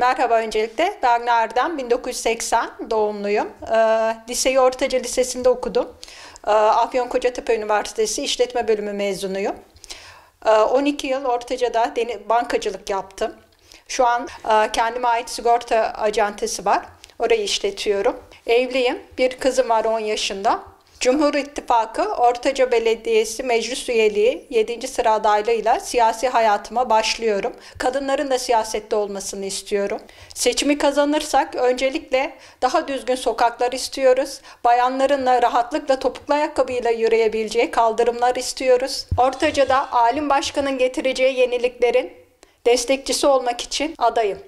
Merhaba öncelikle. Ben Erdem, 1980 doğumluyum. Ee, liseyi Ortaca Lisesi'nde okudum. Ee, Afyon Kocatepe Üniversitesi İşletme Bölümü mezunuyum. Ee, 12 yıl Ortaca'da bankacılık yaptım. Şu an e, kendime ait sigorta acentesi var. Orayı işletiyorum. Evliyim. Bir kızım var 10 yaşında. Cumhur İttifakı Ortaca Belediyesi Meclis Üyeliği 7. sıra adaylığıyla siyasi hayatıma başlıyorum. Kadınların da siyasette olmasını istiyorum. Seçimi kazanırsak öncelikle daha düzgün sokaklar istiyoruz. Bayanların da rahatlıkla topuklu ayakkabıyla yürüyebileceği kaldırımlar istiyoruz. Ortaca'da alim başkanın getireceği yeniliklerin destekçisi olmak için adayım.